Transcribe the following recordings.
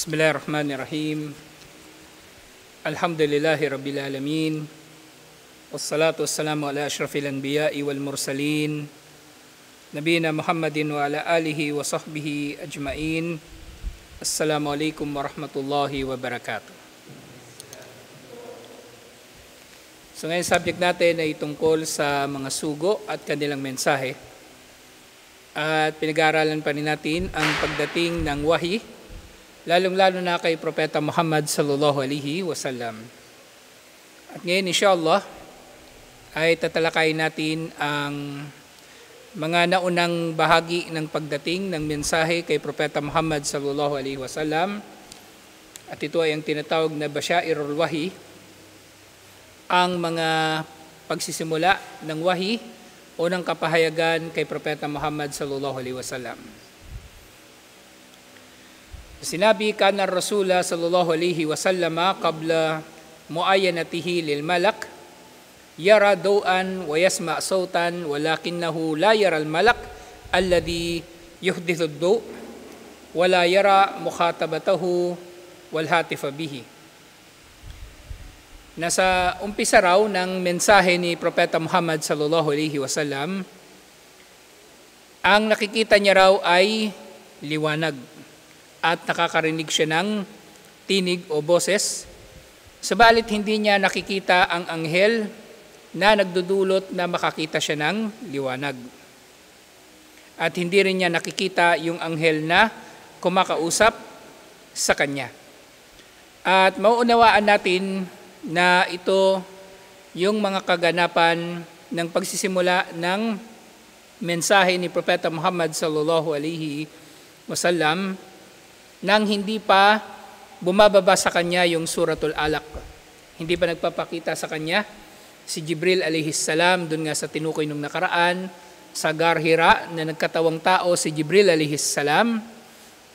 Bismillahirrahmanirrahim. Alhamdulillahi Rabbil Alamin. Wassalatu wassalamu ala ashrafil anbiya'i wal mursalin. Nabina Muhammadin wa ala alihi wa sahbihi ajma'in. Assalamu alaikum wa. So ngayon subject natin ay tungkol sa mga sugo at kanilang mensahe. At pinag-aaralan pa rin natin ang pagdating ng wahi lalong-lalo na kay Propeta Muhammad sallallahu alaihi wasallam. At ngayon inshallah ay tatalakayin natin ang mga naunang bahagi ng pagdating ng mensahe kay Propeta Muhammad sallallahu alaihi wasallam. At ito ay ang tinatawag na Basyairul Wahi, ang mga pagsisimula ng wahi o ng kapahayagan kay Propeta Muhammad sallallahu alaihi wasallam. Sinabi kana Rasula sallallahu alaihi wasallam qabla muayyanatihi lil malak yara daw'an wa yasma sautan walakinahu la yara al malak alladhi yuhdithu ad-daw wala yara mukhatabatahu wal hatifa bihi. Nasa umpisa raw ng mensahe ni Propeta Muhammad sallallahu alaihi wasallam, ang nakikita niya raw ay liwanag at nakakarinig siya ng tinig o boses. Sabalit hindi niya nakikita ang anghel na nagdudulot na makakita siya ng liwanag. At hindi rin niya nakikita yung anghel na kumakausap sa kanya. At mauunawaan natin na ito yung mga kaganapan ng pagsisimula ng mensahe ni Propeta Muhammad sallallahu alaihi wasallam nang hindi pa bumababa sa kanya yung suratul alaq. Hindi pa nagpapakita sa kanya si Jibril alaihi salam doon nga sa tinukoy nung nakaraan sa Garhira na nagkatawang tao si Jibril alaihi salam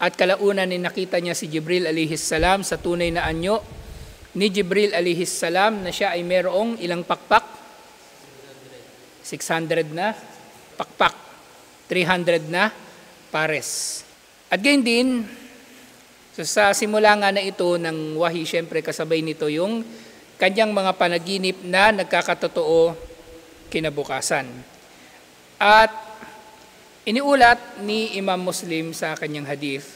at kalaunan ni nakita niya si Jibril alaihi salam sa tunay na anyo ni Jibril alihis salam na siya ay merong ilang pakpak? 600 na pakpak. 300 na pares. At gayon din, so sa simula nga na ito ng wahi, syempre kasabay nito yung kanyang mga panaginip na nagkakatotoo kinabukasan. At iniulat ni Imam Muslim sa kanyang hadith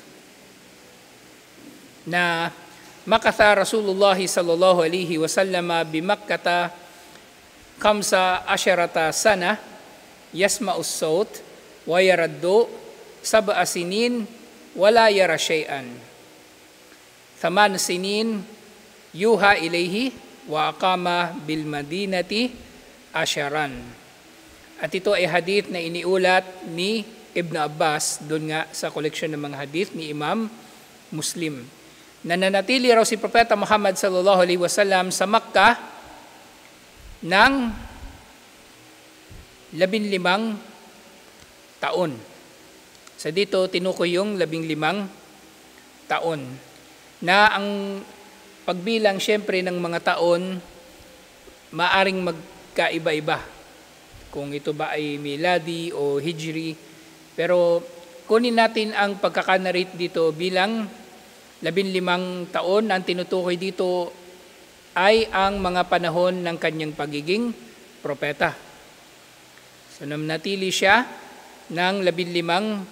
na makatha Rasulullah sallallahu alaihi wasallam bimakkata kamsa asyarata sana yasma'us saut wa yaraddu sab'a sinin wala yara shay'an thaman sinin yuha ilayhi wa aqama bil madinati asyaran at ito ay hadith na iniulat ni Ibn Abbas doon nga sa koleksyon ng mga hadith ni Imam Muslim nananatili raw si Propeta Muhammad sallallahu alaihi wasallam sa Makkah ng labinlimang taon. Sa dito, tinukoy yung labing limang taon. Na ang pagbilang siyempre ng mga taon, maaring magkaiba-iba. Kung ito ba ay miladi o hijri. Pero kunin natin ang pagkakanarate dito bilang labinlimang taon ang tinutukoy dito ay ang mga panahon ng kanyang pagiging propeta. So namnatili siya ng labinlimang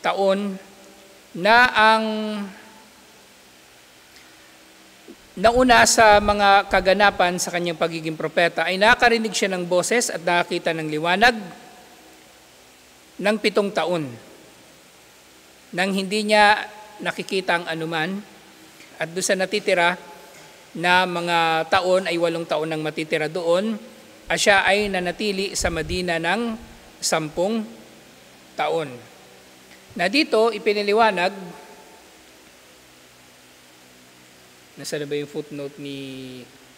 taon na ang nauna sa mga kaganapan sa kanyang pagiging propeta ay nakarinig siya ng boses at nakakita ng liwanag ng pitong taon nang hindi niya nakikita ang anuman at doon sa natitira na mga taon ay walong taon nang matitira doon at siya ay nanatili sa Madina ng sampung taon. Na dito ipiniliwanag nasa na ba yung footnote ni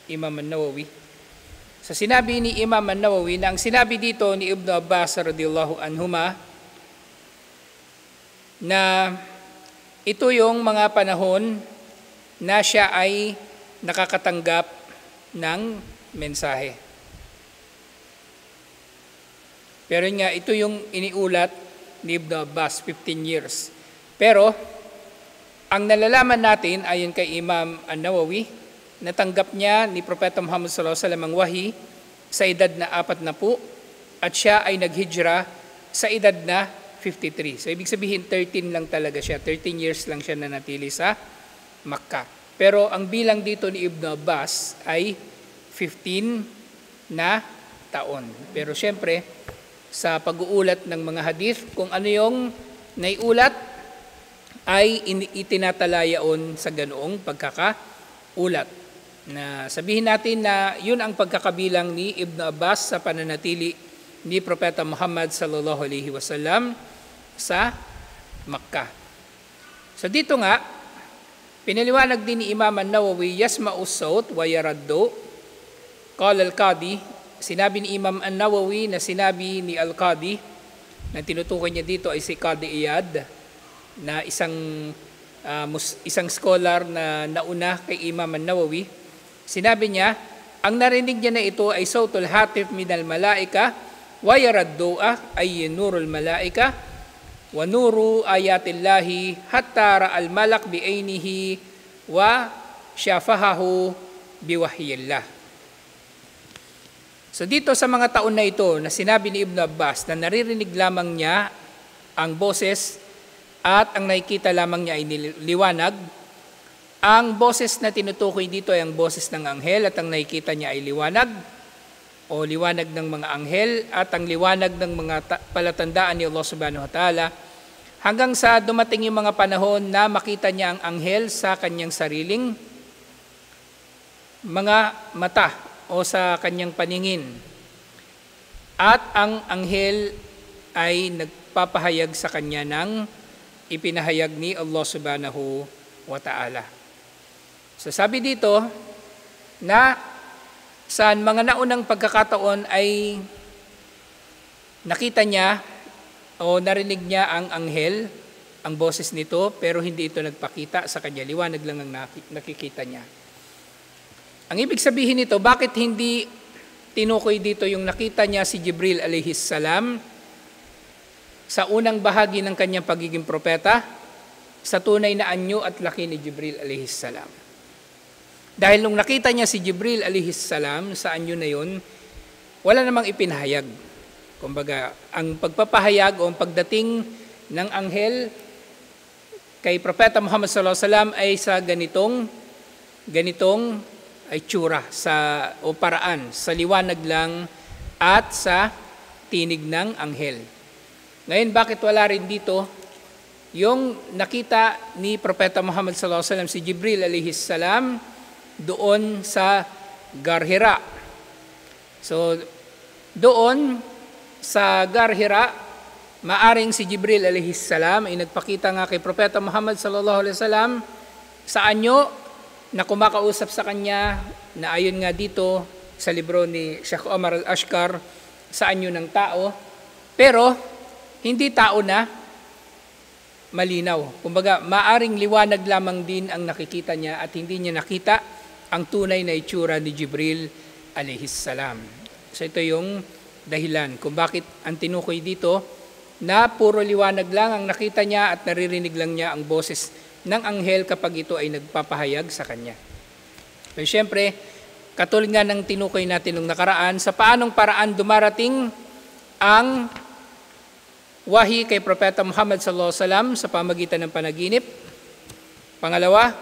Imam An-Nawawi? Sa sinabi ni Imam An-Nawawi na ang sinabi dito ni Ibn Abbas radiyallahu anhuma na ito yung mga panahon na siya ay nakakatanggap ng mensahe. Pero nga, ito yung iniulat ni Ibn Abbas, 15 years. Pero, Ang nalalaman natin ayon kay Imam An-Nawawi, natanggap niya ni Propeta Muhammad sallallahu alaihi wasallam ang wahi sa edad na apat na po at siya ay naghijra sa edad na 53. So ibig sabihin 13 lang talaga siya, 13 years lang siya nanatili sa Makkah. Pero ang bilang dito ni Ibn Abbas ay 15 na taon. Pero siyempre, sa pag-uulat ng mga hadith, kung ano yung naiulat, ay itinatalayaon sa ganoong pagkakaulat. Na sabihin natin na yun ang pagkakabilang ni Ibn Abbas sa pananatili ni Propeta Muhammad sallallahu alaihi wasallam sa Makkah. So dito nga, pinaliwanag din ni Imam An-Nawawi, yasma'u sawt wa yaraddu. Qala al-Qadi, sinabi ni Imam An-Nawawi na sinabi ni Al-Qadi, na tinutukoy niya dito ay si Qadi Iyad, na isang uh, mus, isang scholar na nauna kay Imam An-Nawawi, sinabi niya, ang narinig niya na ito ay sautul hatif minal malaika wa yarad du'a ay nurul malaika wa nuru ayatillahi hatta ra'al malak bi'ainihi wa syafahahu biwahyillah. So dito sa mga taon na ito na sinabi ni Ibn Abbas na naririnig lamang niya ang boses at ang nakikita lamang niya ay liwanag. Ang boses na tinutukoy dito ay ang boses ng anghel at ang nakikita niya ay liwanag o liwanag ng mga anghel at ang liwanag ng mga palatandaan ni Allah subhanahu wa ta'ala hanggang sa dumating yung mga panahon na makita niya ang anghel sa kanyang sariling mga mata o sa kanyang paningin. At ang anghel ay nagpapahayag sa kanya ng ipinahayag ni Allah subhanahu wa ta'ala. So sabi dito na sa mga naunang pagkakataon ay nakita niya o narinig niya ang anghel, ang boses nito, pero hindi ito nagpakita sa kanya. Liwanag lang ang nakikita niya. Ang ibig sabihin nito, bakit hindi tinukoy dito yung nakita niya si Jibril alayhis salam sa unang bahagi ng kanyang pagiging propeta sa tunay na anyo at laki ni Jibril alihis salam. Dahil nung nakita niya si Jibril alihis salam sa anyo na yun, wala namang ipinahayag. Kumbaga, ang pagpapahayag o ang pagdating ng anghel kay Propeta Muhammad sallallahu alaihi wasallam ay sa ganitong ganitong ay tsura sa o paraan sa liwanag lang at sa tinig ng anghel. Ngayon, bakit wala rin dito yung nakita ni Propeta Muhammad sallallahu alaihi wasallam si Jibril alaihi salam doon sa Garhira. So doon sa Garhira, maaring si Jibril alaihi salam ay nagpakita nga kay Propeta Muhammad sallallahu alaihi wasallam sa anyo na kumakausap sa kanya na ayon nga dito sa libro ni Sheikh Omar al-Ashkar sa anyo ng tao. Pero hindi tao na malinaw. Kumbaga, maaring liwanag lamang din ang nakikita niya at hindi niya nakita ang tunay na itsura ni Jibril alayhis salam. So ito yung dahilan kung bakit ang tinukoy dito na puro liwanag lang ang nakita niya at naririnig lang niya ang boses ng anghel kapag ito ay nagpapahayag sa kanya. So siyempre, katulad nga ng tinukoy natin nung nakaraan, sa paanong paraan dumarating ang wahi kay Propeta Muhammad sallallahu alaihi wasallam sa pamagitan ng panaginip. Pangalawa,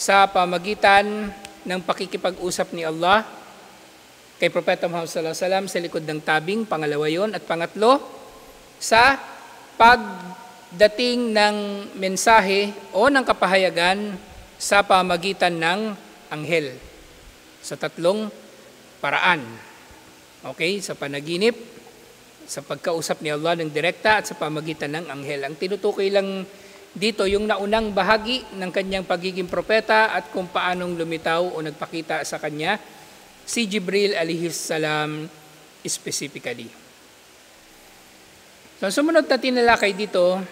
sa pamagitan ng pakikipag-usap ni Allah kay Propeta Muhammad sallallahu alaihi wasallam sa likod ng tabing, pangalawa 'yon at pangatlo sa pagdating ng mensahe o ng kapahayagan sa pamagitan ng anghel. Sa tatlong paraan. Okay, sa panaginip, sa pagkausap ni Allah ng direkta at sa pamagitan ng anghel. Ang tinutukoy lang dito yung naunang bahagi ng kanyang pagiging propeta at kung paanong lumitaw o nagpakita sa kanya si Jibril salam specifically. So, sumunod na tinalakay dito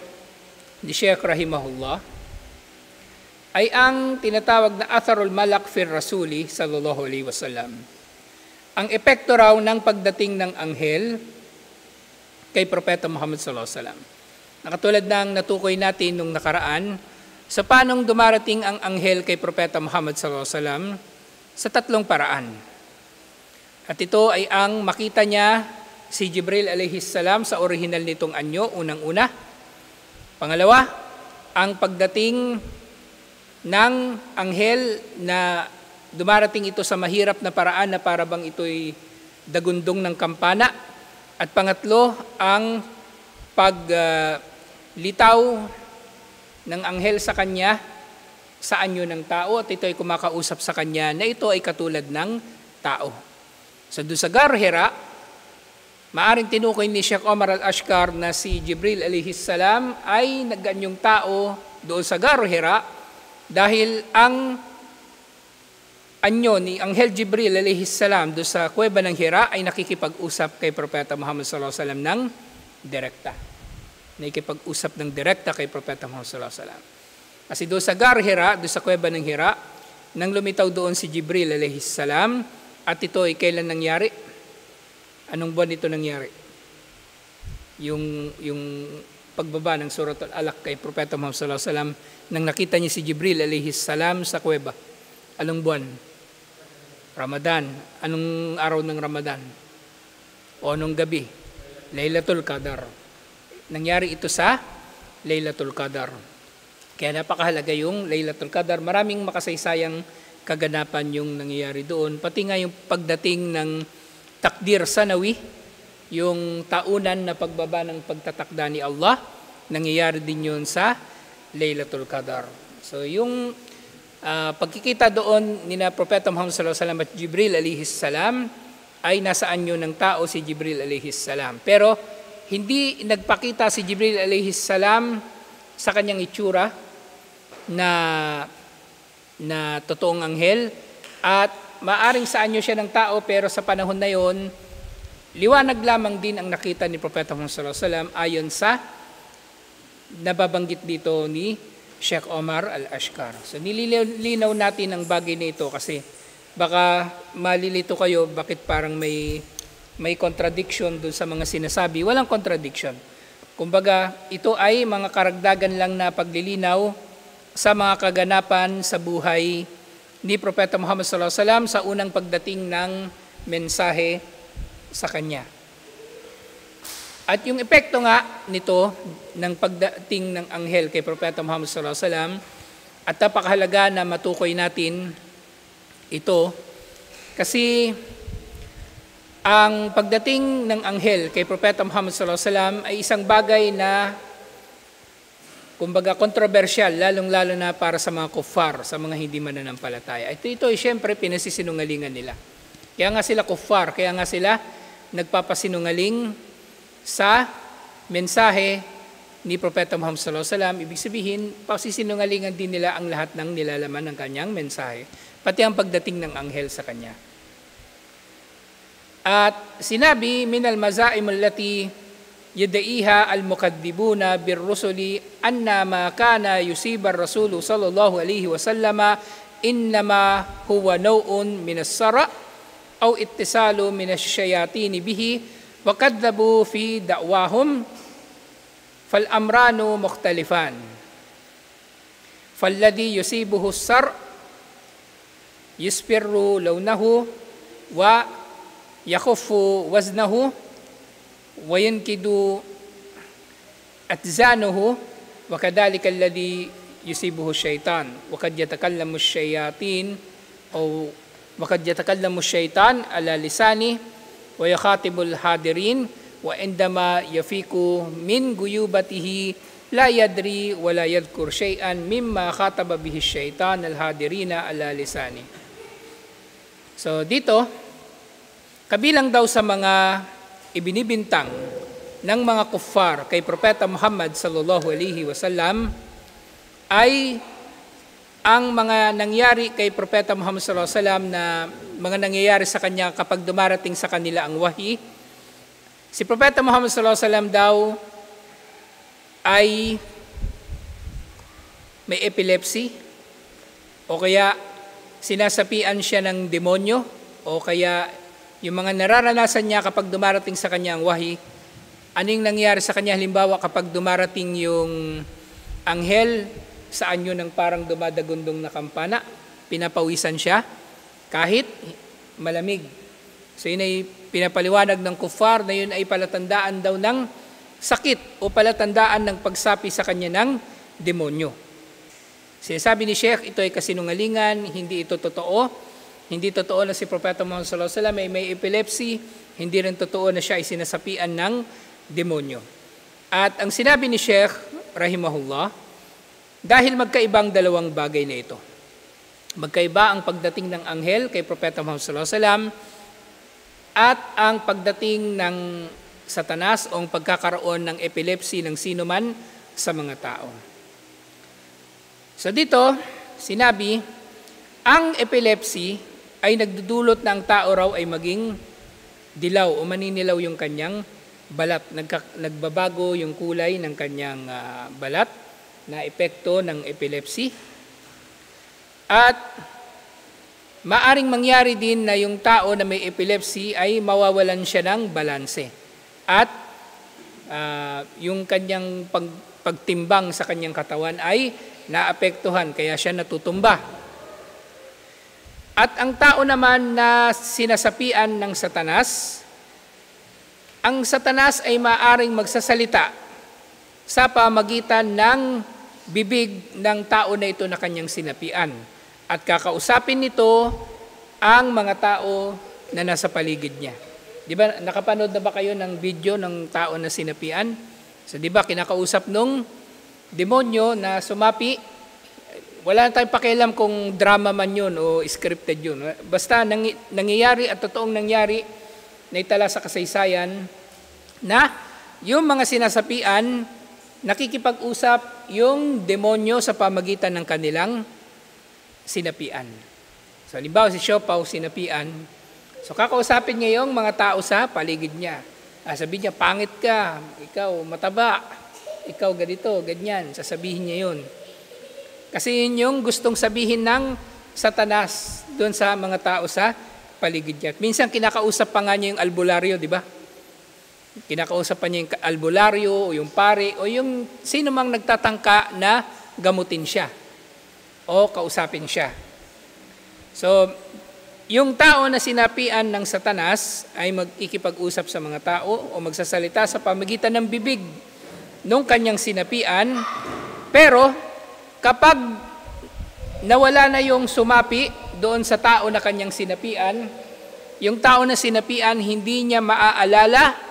ni Sheikh Rahimahullah ay ang tinatawag na Atharul Malak fir Rasuli sallallahu alaihi wasallam. Ang epekto raw ng pagdating ng anghel kay Propeta Muhammad sallallahu alaihi wasallam. Nakatulad ng natukoy natin nung nakaraan, Sa paanong dumarating ang anghel kay Propeta Muhammad sallallahu alaihi wasallam? Sa tatlong paraan. At ito ay ang makita niya si Jibril alayhis salam sa original nitong anyo, unang-una. Pangalawa, ang pagdating ng anghel na dumarating ito sa mahirap na paraan na para bang ito'y dagundong ng kampana. At pangatlo, ang paglitaw uh, ng anghel sa kanya sa anyo ng tao at ito ay kumakausap sa kanya na ito ay katulad ng tao. So doon sa Garhira, maaring tinukoy ni Sheikh Omar al-Ashkar na si Jibril alayhis salam ay naganyong tao doon sa Garhira dahil ang anyo ni Anghel Jibril alayhis salam doon sa kuweba ng Hira ay nakikipag-usap kay Propeta Muhammad sallallahu alaihi wasallam ng direkta. Nakikipag-usap ng direkta kay Propeta Muhammad sallallahu alaihi wasallam. Kasi doon sa Gar Hira, doon sa kuweba ng Hira, nang lumitaw doon si Jibril alayhis salam, at ito ay kailan nangyari? Anong buwan ito nangyari? Yung, yung pagbaba ng surat al-alaq kay Propeta Muhammad sallallahu alaihi wasallam nang nakita niya si Jibril alayhi salam sa kuweba. Anong buwan? Ramadan. Anong araw ng Ramadan? O anong gabi? Laylatul Qadar. Nangyari ito sa Laylatul Qadar. Kaya napakahalaga yung Laylatul Qadar. Maraming makasaysayang kaganapan yung nangyayari doon. Pati nga yung pagdating ng takdir sanawi, yung taunan na pagbaba ng pagtatakda ni Allah, nangyayari din yun sa Laylatul Qadar. So yung uh, pagkikita doon ni na Propeta Muhammad sallallahu alaihi wasallam at Jibril alaihi salam ay nasaan yun ng tao si Jibril alaihi salam. Pero hindi nagpakita si Jibril alaihi salam sa kanyang itsura na na totoong anghel at maaring sa anyo siya ng tao pero sa panahon na yon liwanag lamang din ang nakita ni Propeta Muhammad sallallahu alaihi wasallam ayon sa nababanggit dito ni Sheikh Omar Al-Ashkar. So nililinaw natin ang bagay na ito kasi baka malilito kayo bakit parang may may contradiction dun sa mga sinasabi. Walang contradiction. Kumbaga, ito ay mga karagdagan lang na paglilinaw sa mga kaganapan sa buhay ni Propeta Muhammad wasallam sa unang pagdating ng mensahe sa kanya. At yung epekto nga nito ng pagdating ng anghel kay Propeta Muhammad sallallahu alaihi wasallam at napakahalaga na matukoy natin ito kasi ang pagdating ng anghel kay Propeta Muhammad sallallahu alaihi wasallam ay isang bagay na kumbaga kontrobersyal, lalong-lalo na para sa mga kuffar, sa mga hindi mananampalataya. Ito, ito ay siyempre pinasisinungalingan nila. Kaya nga sila kuffar, kaya nga sila nagpapasinungaling sa mensahe ni Propeta Muhammad sallallahu alaihi wasallam, ibig sabihin, pasisinungalingan din nila ang lahat ng nilalaman ng kanyang mensahe, pati ang pagdating ng anghel sa kanya. At sinabi, minal mazaim allati yadaiha al-mukaddibuna birrusuli anna ma kana yusiba rasulu sallallahu alaihi wasallama innama huwa naw'un minas sara aw ittisalu minas syayatini bihi وكذبوا في دعواهم فالأمران مختلفان. فالذي يصيبه السر يسبر لونه ويخف وزنه وينكد أتزانه وكذلك الذي يصيبه الشيطان. وقد يتكلم الشياطين أو وقد يتكلم الشيطان على لسانه ويخاطب الحاضرين وعندما يفيق من غيوبته لا يدري ولا يذكر شيئا مما خاطب به الشيطان الحاضرين على لسانه So dito, kabilang daw sa mga ibinibintang ng mga kuffar kay Propeta Muhammad sallallahu alaihi wasallam ay ang mga nangyari kay Propeta Muhammad sallallahu alaihi wasallam na mga nangyayari sa kanya kapag dumarating sa kanila ang wahi. Si Propeta Muhammad sallallahu alaihi wasallam daw ay may epilepsy o kaya sinasapian siya ng demonyo o kaya yung mga nararanasan niya kapag dumarating sa kanya ang wahi, anong nangyari sa kanya halimbawa kapag dumarating yung anghel sa anyo ng parang dumadagundong na kampana. Pinapawisan siya kahit malamig. So yun ay pinapaliwanag ng kufar na yun ay palatandaan daw ng sakit o palatandaan ng pagsapi sa kanya ng demonyo. Sinasabi ni Sheikh, ito ay kasinungalingan, hindi ito totoo. Hindi totoo na si Propeta Muhammad sallallahu alaihi wasallam ay may epilepsy, hindi rin totoo na siya ay sinasapian ng demonyo. At ang sinabi ni Sheikh, rahimahullah, dahil magkaibang dalawang bagay na ito. Magkaiba ang pagdating ng anghel kay Propeta Muhammad sallallahu alaihi wasallam at ang pagdating ng satanas o ang pagkakaroon ng epilepsy ng sino man sa mga tao. So dito, sinabi, ang epilepsy ay nagdudulot na ang tao raw ay maging dilaw o maninilaw yung kanyang balat. Nagka, nagbabago yung kulay ng kanyang uh, balat na epekto ng epilepsy. At maaring mangyari din na yung tao na may epilepsy ay mawawalan siya ng balanse at uh, yung kanyang pag, pagtimbang sa kanyang katawan ay naapektuhan kaya siya natutumba. At ang tao naman na sinasapian ng satanas, ang satanas ay maaring magsasalita sa pamagitan ng bibig ng tao na ito na kanyang sinapian. At kakausapin nito ang mga tao na nasa paligid niya. Di ba, nakapanood na ba kayo ng video ng tao na sinapian? So, di ba, kinakausap nung demonyo na sumapi, wala na tayong pakialam kung drama man yun o scripted yun. Basta nang, nangyayari at totoong nangyari na itala sa kasaysayan na yung mga sinasapian, nakikipag-usap yung demonyo sa pamagitan ng kanilang sinapian. So, halimbawa si Siopaw sinapian, So kakausapin niya yung mga tao sa paligid niya. Ah, sabihin niya, pangit ka, ikaw mataba, ikaw ganito, ganyan. Sasabihin niya yun. Kasi yun yung gustong sabihin ng satanas doon sa mga tao sa paligid niya. Minsan kinakausap pa nga niya yung albularyo, di ba? Kinakausap pa niya yung albularyo o yung pare o yung sino mang nagtatangka na gamutin siya o kausapin siya. So, yung tao na sinapian ng satanas ay magkikipag-usap sa mga tao o magsasalita sa pamagitan ng bibig nung kanyang sinapian. Pero kapag nawala na yung sumapi doon sa tao na kanyang sinapian, yung tao na sinapian hindi niya maaalala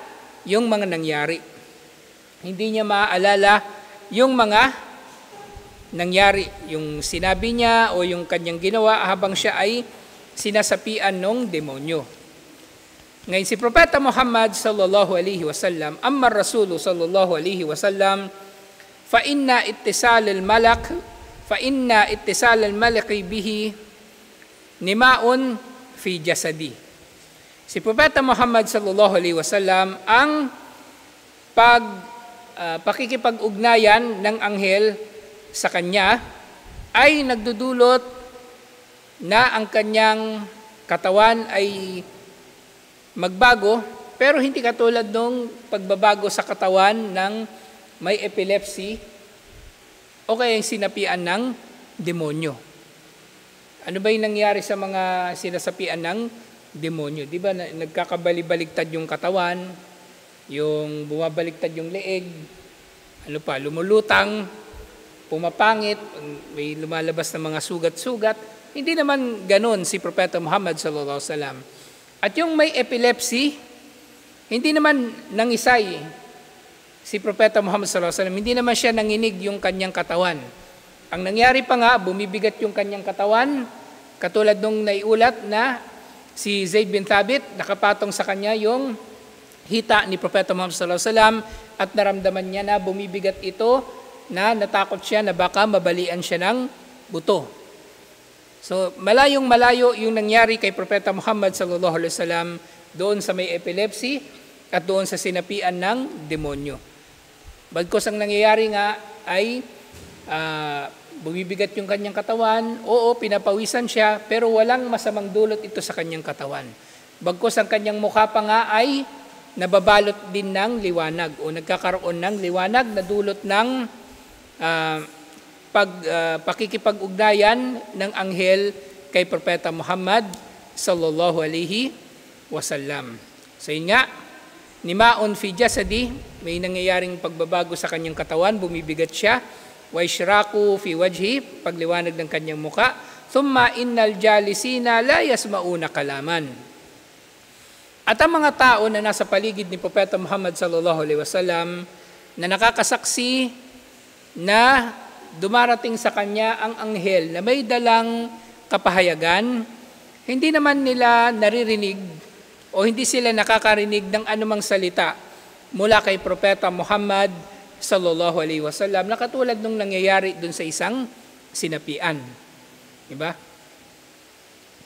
yung mga nangyari. Hindi niya maaalala yung mga nangyari, yung sinabi niya o yung kanyang ginawa habang siya ay sinasapian ng demonyo. Ngayon si Propeta Muhammad sallallahu alaihi wasallam, amma Rasulu sallallahu alaihi wasallam, fa inna ittisal al malak fa inna ittisal al malaki bihi nimaun fi jasadi. Si Propeta Muhammad sallallahu alaihi wasallam ang pag uh, pakikipag-ugnayan ng anghel sa kanya ay nagdudulot na ang kanyang katawan ay magbago, pero hindi katulad nung pagbabago sa katawan ng may epilepsy o kaya yung sinapian ng demonyo. Ano ba yung nangyari sa mga sinasapian ng demonyo? Di ba nagkakabalibaligtad yung katawan, yung bumabaliktad yung leeg, ano pa, lumulutang, pumapangit, may lumalabas na mga sugat-sugat, hindi naman ganon si Propeta Muhammad sallallahu alaihi wasallam. At yung may epilepsy, hindi naman nangisay si Propeta Muhammad sallallahu alaihi wasallam. Hindi naman siya nanginig yung kanyang katawan. Ang nangyari pa nga, bumibigat yung kanyang katawan, katulad nung naiulat na si Zaid bin Thabit, nakapatong sa kanya yung hita ni Propeta Muhammad sallallahu alaihi wasallam at naramdaman niya na bumibigat ito na natakot siya na baka mabalian siya ng buto. So, malayong malayo yung nangyari kay Propeta Muhammad sallallahu alaihi wasallam doon sa may epilepsy at doon sa sinapian ng demonyo. Bagkos ang nangyayari nga ay uh, bumibigat yung kanyang katawan, oo, pinapawisan siya, pero walang masamang dulot ito sa kanyang katawan. Bagkos ang kanyang mukha pa nga ay nababalot din ng liwanag o nagkakaroon ng liwanag na dulot ng uh, pag, uh, pakikipag-ugnayan ng anghel kay Propeta Muhammad sallallahu alaihi wasallam. So yun nga, ni Maon fi jasadi, may nangyayaring pagbabago sa kanyang katawan, bumibigat siya, wa ishraku fi wajhi, pagliwanag ng kanyang muka, thumma innal jalisina la yasmauna kalaman. At ang mga tao na nasa paligid ni Propeta Muhammad sallallahu alaihi wasallam na nakakasaksi na dumarating sa kanya ang anghel na may dalang kapahayagan, hindi naman nila naririnig o hindi sila nakakarinig ng anumang salita mula kay Propeta Muhammad sallallahu alaihi wasallam na katulad nung nangyayari dun sa isang sinapian. Diba?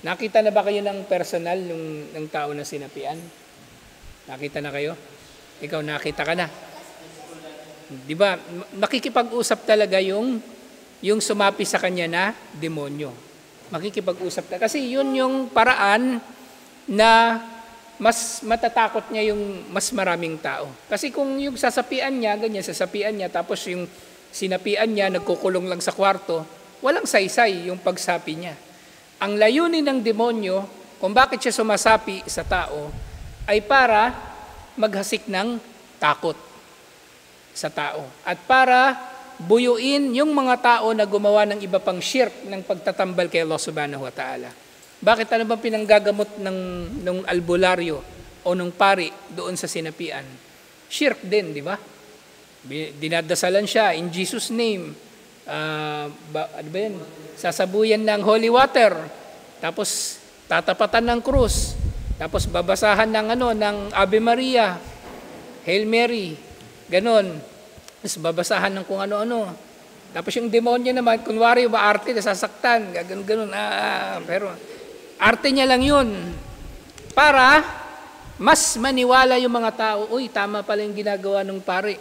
Nakita na ba kayo ng personal ng, ng tao na sinapian? Nakita na kayo? Ikaw nakita ka na. 'Di ba? Makikipag-usap talaga yung yung sumapi sa kanya na demonyo. Makikipag-usap talaga kasi yun yung paraan na mas matatakot niya yung mas maraming tao. Kasi kung yung sasapian niya, ganyan, sasapian niya, tapos yung sinapian niya, nagkukulong lang sa kwarto, walang saysay yung pagsapi niya. Ang layunin ng demonyo, kung bakit siya sumasapi sa tao, ay para maghasik ng takot sa tao. At para buyuin yung mga tao na gumawa ng iba pang shirk ng pagtatambal kay Allah subhanahu wa ta'ala. Bakit ano ba pinanggagamot ng, ng albularyo o ng pari doon sa sinapian? Shirk din, di ba? Dinadasalan siya in Jesus name. Uh, ba, ano ba yun? Sasabuyan ng holy water. Tapos tatapatan ng krus. Tapos babasahan ng ano ng Ave Maria. Hail Mary. Ganon. Tapos babasahan ng kung ano-ano. Tapos yung demonyo naman, kunwari maarte, nasasaktan, ganun-ganun. Ah, pero Arte niya lang yun. Para mas maniwala yung mga tao, uy, tama pala yung ginagawa ng pare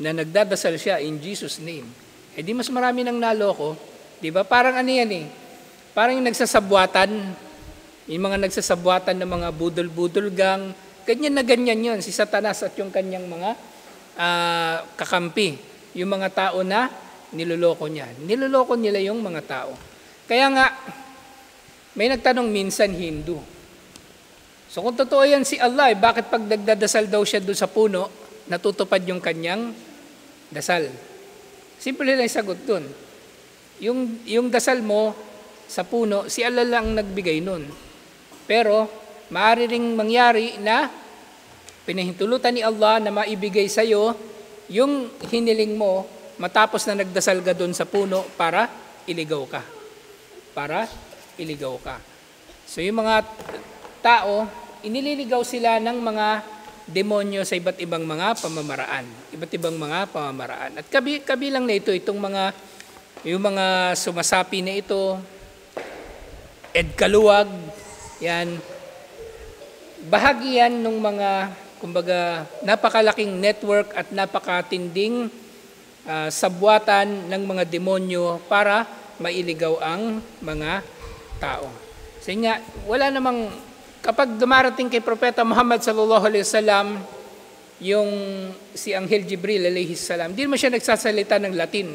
na nagdadasal siya in Jesus' name. Eh di mas marami nang naloko. Di ba? Parang ano yan eh. Parang yung nagsasabwatan, yung mga nagsasabwatan ng mga budol-budol gang, ganyan na ganyan yun, si Satanas at yung kanyang mga uh, kakampi. Yung mga tao na niloloko niya. Niloloko nila yung mga tao. Kaya nga, may nagtanong minsan Hindu. So kung totoo yan si Allah, eh, bakit pag nagdadasal daw siya doon sa puno, natutupad yung kanyang dasal? Simple lang sagot doon. Yung, yung dasal mo sa puno, si Allah lang nagbigay nun. Pero, maaari ring mangyari na pinahintulutan ni Allah na maibigay sa iyo yung hiniling mo matapos na nagdasal ka doon sa puno para iligaw ka. Para iligaw ka. So yung mga tao, inililigaw sila ng mga demonyo sa iba't ibang mga pamamaraan. Iba't ibang mga pamamaraan. At kabi, kabilang na ito, itong mga, yung mga sumasapi na ito, Ed Kaluwag, yan, bahagi yan ng mga, kumbaga, napakalaking network at napakatinding uh, sabwatan ng mga demonyo para mailigaw ang mga tao. So nga, wala namang, kapag dumarating kay Propeta Muhammad sallallahu alaihi wasallam, yung si Anghel Jibril alayhi salam, hindi naman siya nagsasalita ng Latin.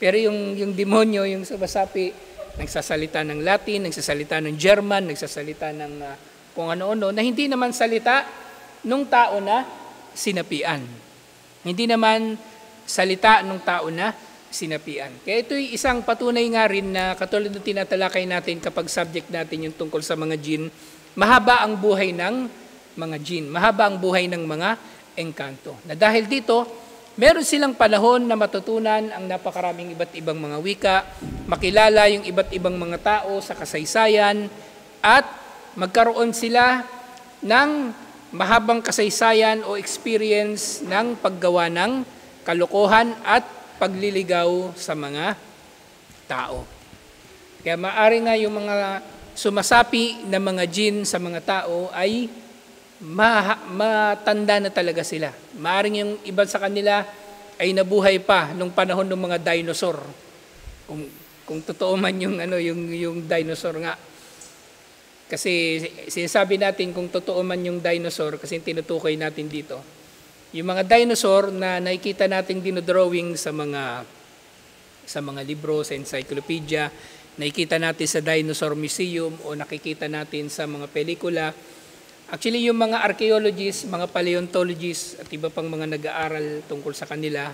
Pero yung, yung demonyo, yung sumasapi, nagsasalita ng Latin, nagsasalita ng German, nagsasalita ng uh, kung ano-ano, na hindi naman salita nung tao na sinapian. Hindi naman salita nung tao na sinapian. Kaya ito'y isang patunay nga rin na katulad ng tinatalakay natin kapag subject natin yung tungkol sa mga jin, mahaba ang buhay ng mga jin, mahaba ang buhay ng mga engkanto. Na dahil dito, meron silang panahon na matutunan ang napakaraming iba't ibang mga wika, makilala yung iba't ibang mga tao sa kasaysayan, at magkaroon sila ng mahabang kasaysayan o experience ng paggawa ng kalokohan at pagliligaw sa mga tao. Kaya maari nga yung mga sumasapi na mga jin sa mga tao ay ma- matanda na talaga sila. Maaring yung iba sa kanila ay nabuhay pa nung panahon ng mga dinosaur. Kung, kung totoo man yung, ano, yung, yung dinosaur nga. Kasi sinasabi natin kung totoo man yung dinosaur, kasi tinutukoy natin dito, yung mga dinosaur na nakikita nating dinodrawing sa mga sa mga libro, sa encyclopedia, nakikita natin sa Dinosaur Museum o nakikita natin sa mga pelikula. Actually, yung mga archaeologists, mga paleontologists at iba pang mga nag-aaral tungkol sa kanila,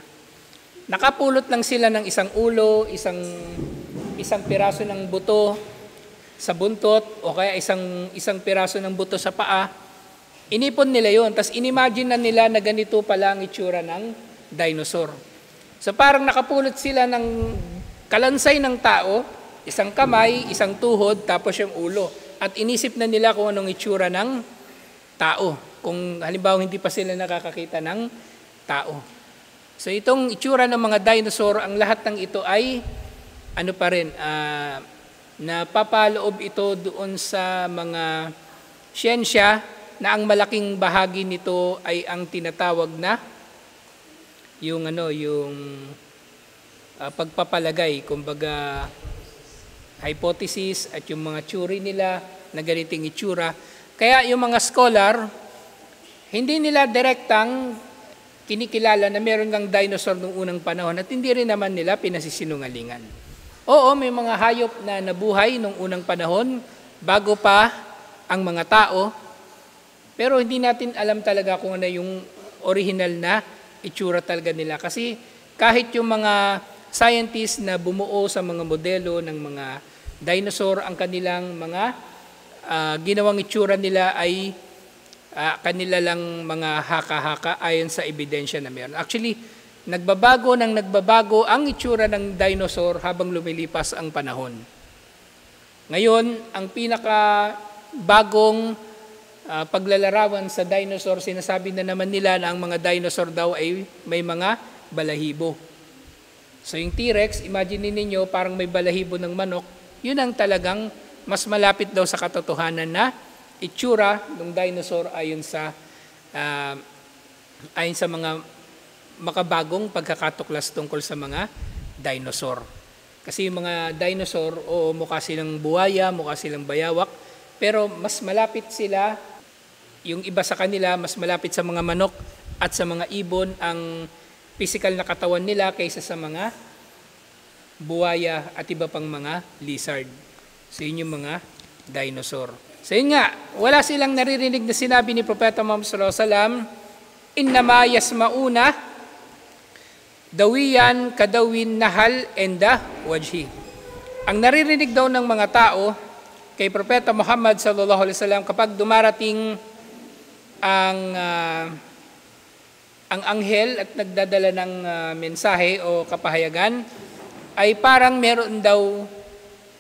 nakapulot lang sila ng isang ulo, isang isang piraso ng buto sa buntot o kaya isang isang piraso ng buto sa paa. Inipon nila yon, tapos inimagine na nila na ganito pala ang itsura ng dinosaur. So parang nakapulot sila ng kalansay ng tao, isang kamay, isang tuhod, tapos yung ulo. At inisip na nila kung anong itsura ng tao. Kung halimbawa hindi pa sila nakakakita ng tao. So itong itsura ng mga dinosaur, ang lahat ng ito ay ano pa rin, uh, napapaloob ito doon sa mga siyensya na ang malaking bahagi nito ay ang tinatawag na yung ano yung uh, pagpapalagay. Kumbaga hypothesis at yung mga theory nila na ganiting itsura. Kaya yung mga scholar, hindi nila direktang kinikilala na meron ng dinosaur noong unang panahon at hindi rin naman nila pinasisinungalingan. Oo, may mga hayop na nabuhay noong unang panahon bago pa ang mga tao, pero hindi natin alam talaga kung ano yung original na itsura talaga nila. Kasi kahit yung mga scientists na bumuo sa mga modelo ng mga dinosaur, ang kanilang mga uh, ginawang itsura nila ay uh, kanila lang mga haka-haka ayon sa ebidensya na meron. Actually, nagbabago ng nagbabago ang itsura ng dinosaur habang lumilipas ang panahon. Ngayon, ang pinaka bagong uh, paglalarawan sa dinosaur, sinasabi na naman nila na ang mga dinosaur daw ay may mga balahibo. So yung T-Rex, imagine ninyo parang may balahibo ng manok, yun ang talagang mas malapit daw sa katotohanan na itsura ng dinosaur ayon sa uh, ayon sa mga makabagong pagkakatuklas tungkol sa mga dinosaur. Kasi yung mga dinosaur, o mukha silang buwaya, mukha silang bayawak, pero mas malapit sila, yung iba sa kanila, mas malapit sa mga manok at sa mga ibon ang physical na katawan nila kaysa sa mga buwaya at iba pang mga lizard sa inyong mga dinosaur. So yun nga, wala silang naririnig na sinabi ni Propeta Muhammad sallallahu alaihi wasallam, innama yasmauna dawiyan kadawin nahal enda wajhi. Ang naririnig daw ng mga tao kay Propeta Muhammad sallallahu alaihi wasallam kapag dumarating ang uh, ang anghel at nagdadala ng uh, mensahe o kapahayagan ay parang meron daw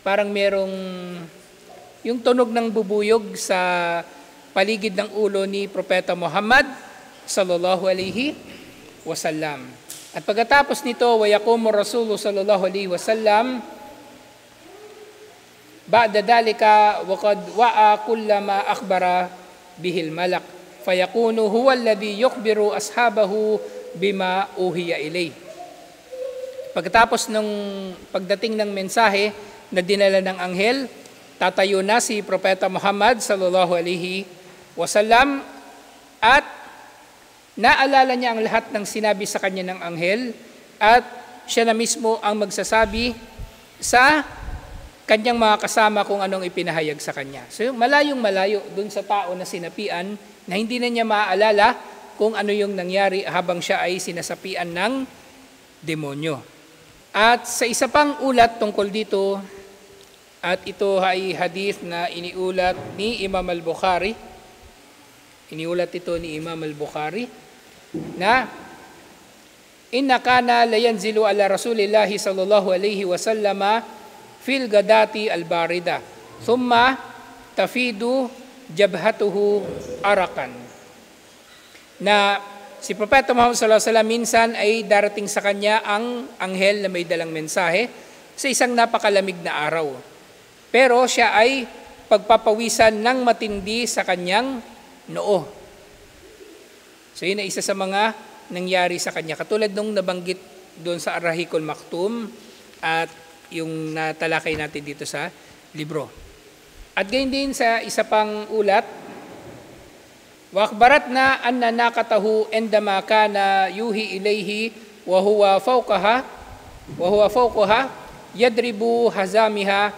parang merong yung tunog ng bubuyog sa paligid ng ulo ni Propeta Muhammad sallallahu alaihi wasallam. At pagkatapos nito, wa yaqumu Rasulu sallallahu alaihi wasallam ba'da dalika wa qad wa'a kullama akhbara bihil malak fayakunu huwa alladhi yukhbiru ashabahu bima uhiya ilay. Pagkatapos ng pagdating ng mensahe, na dinala ng anghel, tatayo na si Propeta Muhammad sallallahu alaihi wasallam at naalala niya ang lahat ng sinabi sa kanya ng anghel at siya na mismo ang magsasabi sa kanyang mga kasama kung anong ipinahayag sa kanya. So malayong malayo dun sa tao na sinapian na hindi na niya maaalala kung ano yung nangyari habang siya ay sinasapian ng demonyo. At sa isa pang ulat tungkol dito, at ito ay hadith na iniulat ni Imam al-Bukhari. Iniulat ito ni Imam al-Bukhari na Inna kana layanzilu ala Rasulillahi sallallahu alayhi wa sallama fil gadati al-barida. Thumma tafidu jabhatuhu arakan. Na si Propeta Muhammad sallallahu alaihi wasallam minsan ay darating sa kanya ang anghel na may dalang mensahe sa isang napakalamig na araw. Pero siya ay pagpapawisan ng matindi sa kanyang noo. So yun ay isa sa mga nangyari sa kanya. Katulad nung nabanggit doon sa Arahikul Maktum at yung natalakay natin dito sa libro. At gayon din sa isa pang ulat, Wakbarat na anna nakatahu endama kana yuhi ilayhi wa huwa fawqaha wa huwa fawqaha yadribu hazamiha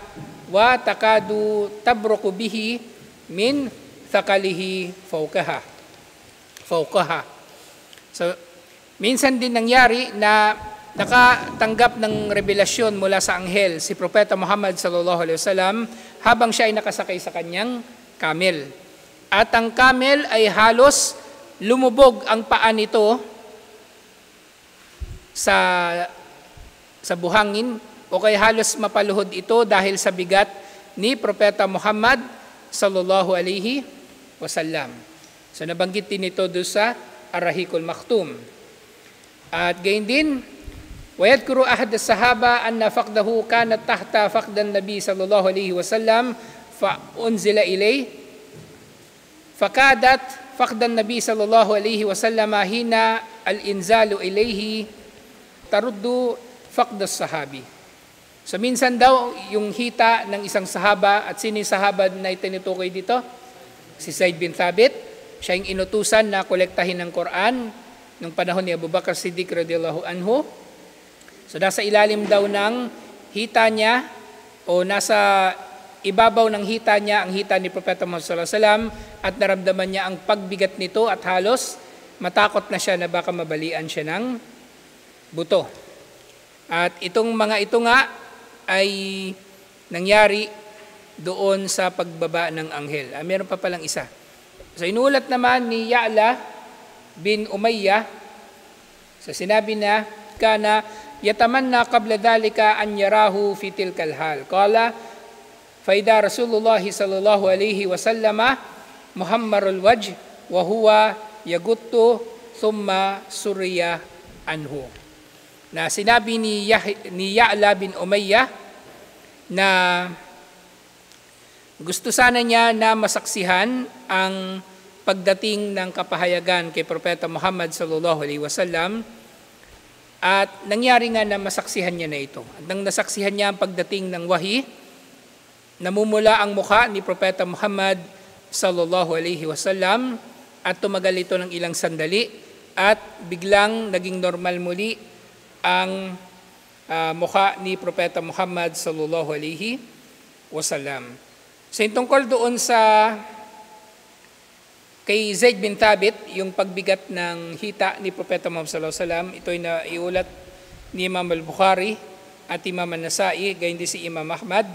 wa takadu tabruku bihi min thakalihi fawqaha. Fawqaha. So, minsan din nangyari na nakatanggap ng revelasyon mula sa anghel si Propeta Muhammad sallallahu alaihi wasallam habang siya ay nakasakay sa kanyang camel. At ang camel ay halos lumubog ang paa nito sa sa buhangin o kay halos mapaluhod ito dahil sa bigat ni Propeta Muhammad sallallahu alaihi wasallam. So nabanggit din ito doon sa Arahikul Maktum. At gayon din, ويذكر أحد الصحابة أن فقده كانت تحت فقد النبي صلى الله عليه وسلم فأنزل إليه فكادت فقد النبي صلى الله عليه وسلم حين الإنزال إليه ترد فقد الصحابي So minsan daw yung hita ng isang sahaba at sino yung sahaba na itinutukoy dito? Si Zaid bin Thabit. Siya yung inutusan na kolektahin ng Quran nung panahon ni Abu Bakar Siddiq radiyallahu anhu. So nasa ilalim daw ng hita niya o nasa ibabaw ng hita niya ang hita ni Propeta Muhammad sallallahu wasallam at naramdaman niya ang pagbigat nito at halos matakot na siya na baka mabalian siya ng buto. At itong mga ito nga ay nangyari doon sa pagbaba ng anghel. Ah, meron pa palang isa. So inulat naman ni Ya'la bin Umayyah sa sinabi na kana يتمنى قبل ذلك أن يراه في تلك الحال قال فإذا رسول الله صلى الله عليه وسلم محمر الوجه وهو يغط ثم سري عنه na sinabi ni, Yah, ni Ya'la bin Umayyah na gusto sana niya na masaksihan ang pagdating ng kapahayagan kay Propeta Muhammad sallallahu alaihi wasallam at nangyari nga na masaksihan niya na ito. At nang nasaksihan niya ang pagdating ng wahi, namumula ang mukha ni Propeta Muhammad sallallahu alaihi wasallam at tumagal ito ng ilang sandali at biglang naging normal muli ang uh, mukha ni Propeta Muhammad sallallahu alaihi wasallam. So tungkol doon sa Kay Zaid bin Thabit, yung pagbigat ng hita ni Propeta Muhammad sallallahu alaihi wasallam, ito ay naiulat ni Imam al-Bukhari at Imam an-Nasai, gayon din si Imam Ahmad.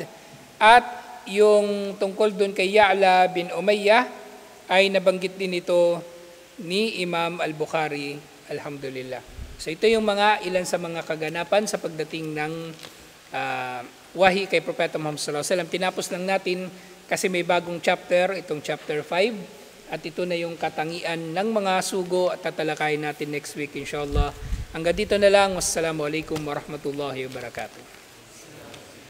At yung tungkol doon kay Ya'la bin Umayyah ay nabanggit din ito ni Imam al-Bukhari, alhamdulillah. So ito yung mga ilan sa mga kaganapan sa pagdating ng uh, wahi kay Propeta Muhammad sallallahu alaihi wasallam. Tinapos lang natin kasi may bagong chapter, itong chapter 5 at ito na yung katangian ng mga sugo at tatalakayin natin next week inshallah. Hanggang dito na lang. Wassalamualaikum warahmatullahi wabarakatuh.